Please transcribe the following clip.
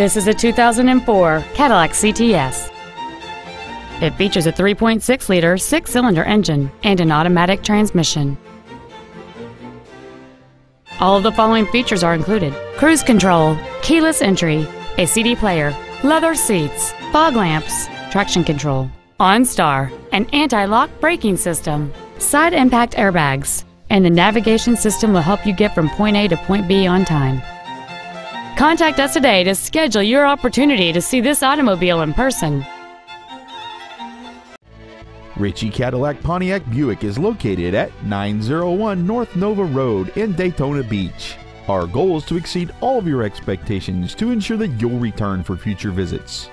This is a 2004 Cadillac CTS. It features a 3.6 liter six cylinder engine and an automatic transmission. All of the following features are included cruise control, keyless entry, a CD player, leather seats, fog lamps, traction control, OnStar, an anti lock braking system, side impact airbags, and the navigation system will help you get from point A to point B on time. Contact us today to schedule your opportunity to see this automobile in person. Ritchey Cadillac Pontiac Buick is located at 901 North Nova Road in Daytona Beach. Our goal is to exceed all of your expectations to ensure that you'll return for future visits.